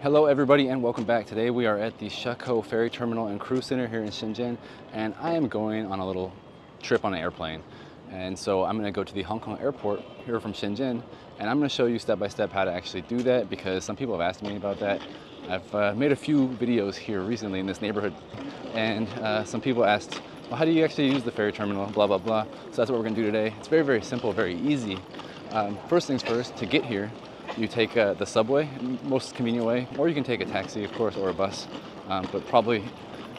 Hello everybody and welcome back. Today we are at the Shekou Ferry Terminal and Cruise Center here in Shenzhen and I am going on a little trip on an airplane. And so I'm gonna go to the Hong Kong airport here from Shenzhen and I'm gonna show you step by step how to actually do that because some people have asked me about that. I've uh, made a few videos here recently in this neighborhood and uh, some people asked, well, how do you actually use the ferry terminal, blah, blah, blah. So that's what we're gonna do today. It's very, very simple, very easy. Um, first things first, to get here, you take uh, the subway, most convenient way, or you can take a taxi, of course, or a bus. Um, but probably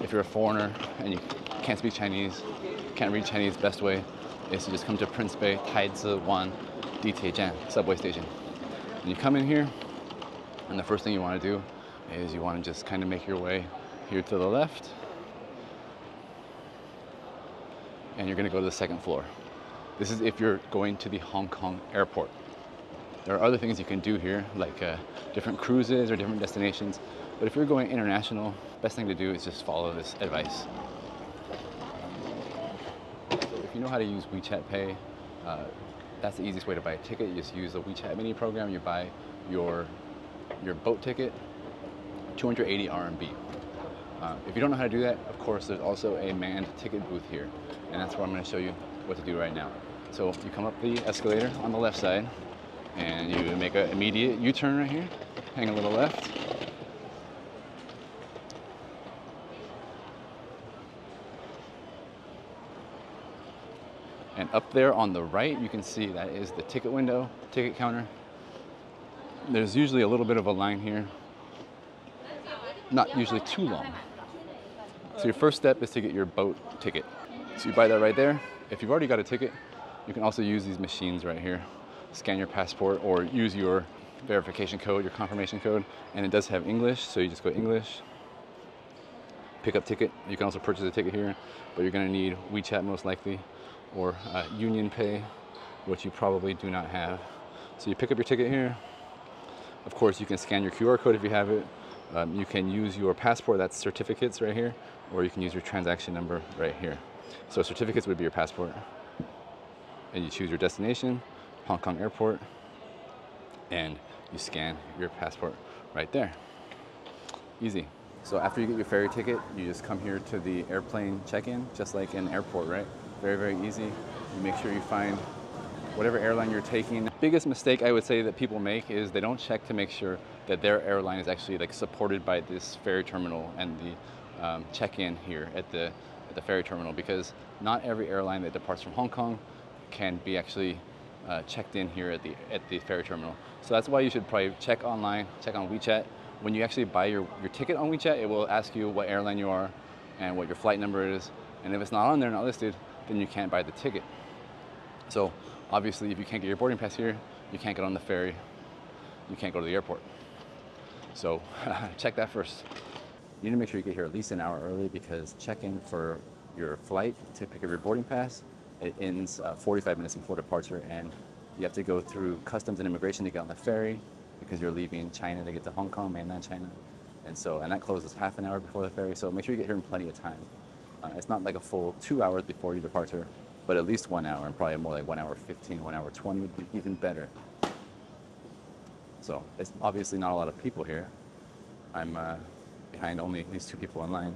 if you're a foreigner and you can't speak Chinese, can't read Chinese, best way is to just come to Prince Bay Taizi Wan Ditiejian subway station. And you come in here, and the first thing you want to do is you want to just kind of make your way here to the left, and you're going to go to the second floor. This is if you're going to the Hong Kong airport. There are other things you can do here, like uh, different cruises or different destinations. But if you're going international, best thing to do is just follow this advice. So if you know how to use WeChat Pay, uh, that's the easiest way to buy a ticket. You just use the WeChat mini program. You buy your your boat ticket, 280 RMB. Uh, if you don't know how to do that, of course, there's also a manned ticket booth here, and that's where I'm going to show you what to do right now. So you come up the escalator on the left side, and you make an immediate U-turn right here, hang a little left. And up there on the right, you can see that is the ticket window, ticket counter. There's usually a little bit of a line here, not usually too long. So your first step is to get your boat ticket. So you buy that right there. If you've already got a ticket, you can also use these machines right here scan your passport or use your verification code, your confirmation code, and it does have English, so you just go English, pick up ticket. You can also purchase a ticket here, but you're gonna need WeChat most likely, or uh, Union Pay, which you probably do not have. So you pick up your ticket here. Of course, you can scan your QR code if you have it. Um, you can use your passport, that's certificates right here, or you can use your transaction number right here. So certificates would be your passport. And you choose your destination, Hong Kong airport and you scan your passport right there. Easy. So after you get your ferry ticket, you just come here to the airplane check-in, just like an airport, right? Very, very easy. You make sure you find whatever airline you're taking. The biggest mistake I would say that people make is they don't check to make sure that their airline is actually like supported by this ferry terminal and the um, check-in here at the, at the ferry terminal because not every airline that departs from Hong Kong can be actually uh, checked in here at the, at the ferry terminal. So that's why you should probably check online, check on WeChat. When you actually buy your, your ticket on WeChat, it will ask you what airline you are and what your flight number is. And if it's not on there, not listed, then you can't buy the ticket. So obviously, if you can't get your boarding pass here, you can't get on the ferry, you can't go to the airport. So check that first. You need to make sure you get here at least an hour early because check-in for your flight to pick up your boarding pass it ends uh, 45 minutes before departure, and you have to go through customs and immigration to get on the ferry because you're leaving China to get to Hong Kong, mainland China. And so, and that closes half an hour before the ferry, so make sure you get here in plenty of time. Uh, it's not like a full two hours before your departure, but at least one hour, and probably more like one hour 15, one hour 20 would be even better. So, it's obviously not a lot of people here. I'm uh, behind only these two people in line,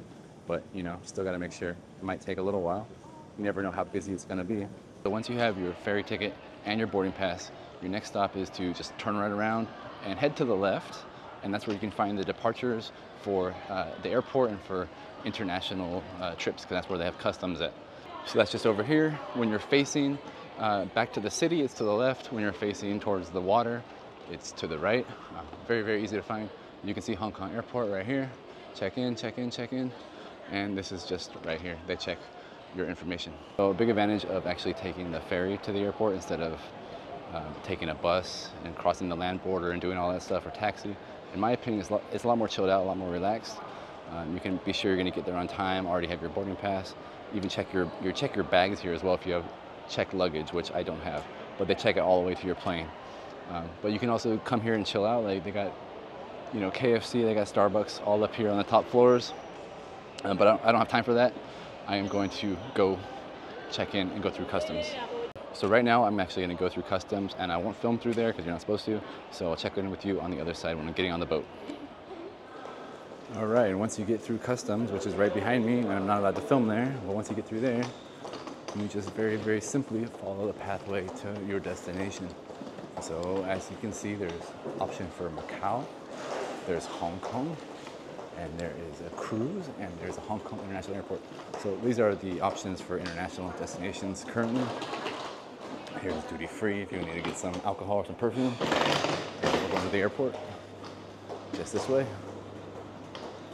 but you know, still got to make sure. It might take a little while you never know how busy it's going to be. So once you have your ferry ticket and your boarding pass, your next stop is to just turn right around and head to the left, and that's where you can find the departures for uh, the airport and for international uh, trips, because that's where they have customs at. So that's just over here. When you're facing uh, back to the city, it's to the left. When you're facing towards the water, it's to the right. Uh, very, very easy to find. You can see Hong Kong Airport right here. Check in, check in, check in. And this is just right here. They check your information. So a big advantage of actually taking the ferry to the airport instead of um, taking a bus and crossing the land border and doing all that stuff or taxi, in my opinion, it's, it's a lot more chilled out, a lot more relaxed. Um, you can be sure you're going to get there on time, already have your boarding pass. Even check your, your, check your bags here as well if you have checked luggage, which I don't have, but they check it all the way to your plane. Um, but you can also come here and chill out. Like they got, you know, KFC, they got Starbucks all up here on the top floors. Uh, but I don't, I don't have time for that. I am going to go check in and go through customs. So right now I'm actually gonna go through customs and I won't film through there because you're not supposed to. So I'll check in with you on the other side when I'm getting on the boat. All right, and once you get through customs, which is right behind me, and I'm not allowed to film there, but once you get through there, you just very, very simply follow the pathway to your destination. So as you can see, there's option for Macau, there's Hong Kong, and there is a cruise, and there's a Hong Kong International Airport. So these are the options for international destinations currently. Here's duty free if you need to get some alcohol or some perfume. We're going to the airport, just this way.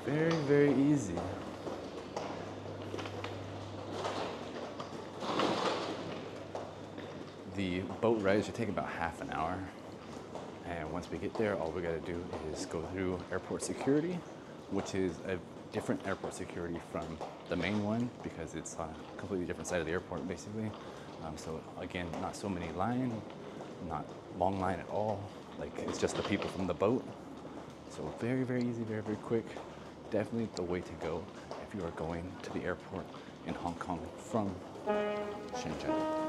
Very, very easy. The boat ride should take about half an hour. And once we get there, all we gotta do is go through airport security, which is a different airport security from the main one because it's on a completely different side of the airport, basically. Um, so again, not so many line, not long line at all. Like it's just the people from the boat. So very, very easy, very, very quick. Definitely the way to go if you are going to the airport in Hong Kong from Shenzhen.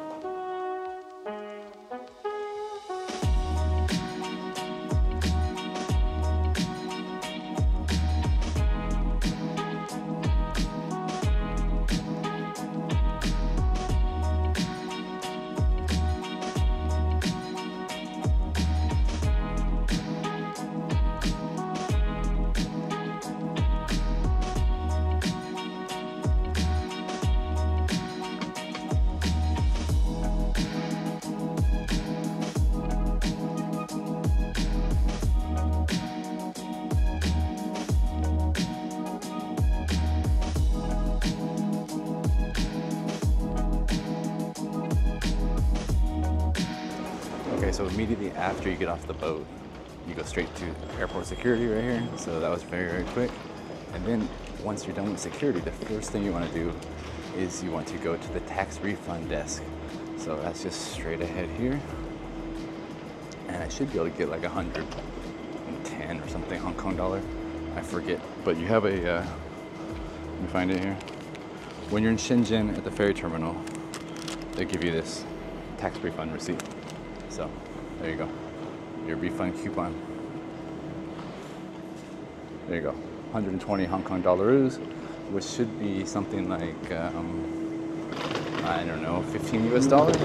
Okay, so immediately after you get off the boat, you go straight to airport security right here. So that was very, very quick. And then once you're done with security, the first thing you want to do is you want to go to the tax refund desk. So that's just straight ahead here. And I should be able to get like 110 or something Hong Kong dollar. I forget. But you have a, uh, let me find it here. When you're in Shenzhen at the ferry terminal, they give you this tax refund receipt. So there you go. Your refund coupon. There you go. 120 Hong Kong dollars, which should be something like, um, I don't know, 15 US dollars.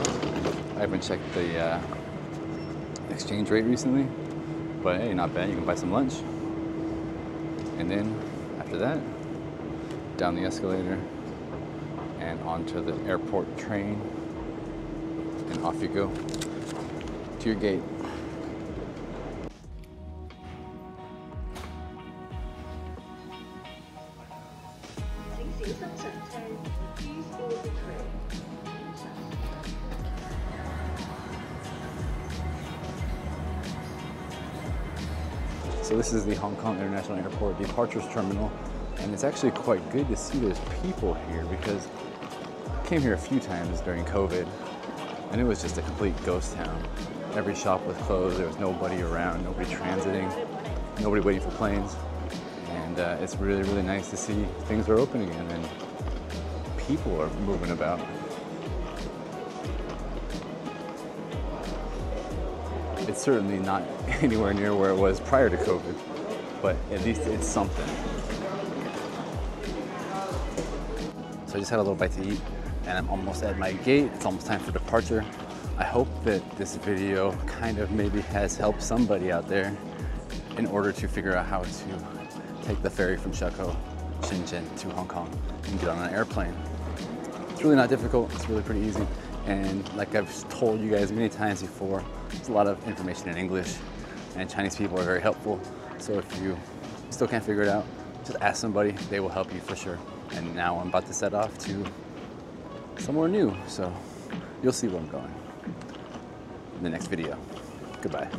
I haven't checked the uh, exchange rate recently, but hey, not bad. You can buy some lunch. And then after that, down the escalator and onto the airport train, and off you go to your gate. So this is the Hong Kong International Airport departures terminal and it's actually quite good to see there's people here because I came here a few times during COVID and it was just a complete ghost town. Every shop was closed. There was nobody around, nobody transiting, nobody waiting for planes. And uh, it's really, really nice to see things are open again and people are moving about. It's certainly not anywhere near where it was prior to COVID, but at least it's something. So I just had a little bite to eat and I'm almost at my gate. It's almost time for departure. I hope that this video kind of maybe has helped somebody out there in order to figure out how to take the ferry from Shekou, Shenzhen to Hong Kong and get on an airplane. It's really not difficult, it's really pretty easy. And like I've told you guys many times before, there's a lot of information in English and Chinese people are very helpful. So if you still can't figure it out, just ask somebody, they will help you for sure. And now I'm about to set off to somewhere new, so you'll see where I'm going in the next video. Goodbye.